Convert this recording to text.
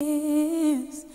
is.